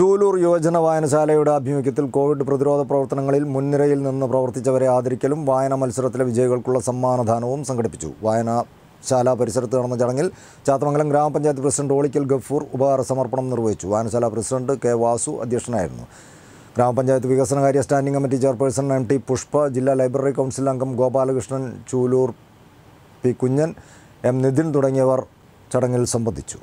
ചൂലൂർ യുവജന വായനശാലയുടെ ആഭിമുഖ്യത്തിൽ കോവിഡ് പ്രതിരോധ പ്രവർത്തനങ്ങളിൽ മുൻനിരയിൽ നിന്ന് പ്രവർത്തിച്ചവരെ ആദരിക്കലും വായന മത്സരത്തിലെ വിജയികൾക്കുള്ള സമ്മാനദാനവും സംഘടിപ്പിച്ചു. വായനശാല പരിസരത്ത് നടന്ന ചടങ്ങിൽ ചാത്തമംഗലം ഗ്രാമപഞ്ചായത്ത് പ്രസിഡന്റ് ഓളിക്കൽ ഗഫൂർ ഉപഹാര സമർപ്പണം നിർവഹിച്ചു. വായനശാല പ്രസിഡന്റ് കെ വാസു അധ്യക്ഷനായിരുന്നു. ഗ്രാമപഞ്ചായത്ത് വികസനകാര്യ standing committee chairperson M T Pushpa ജില്ലാ ലൈബ്രറി കൗൺസിൽ അംഗം ഗോപാലകൃഷ്ണൻ ചൂലൂർ പി കുഞ്ഞൻ എം നിതിൻ തുടങ്ങിയവർ ചടങ്ങിൽ സംബന്ധിച്ചു.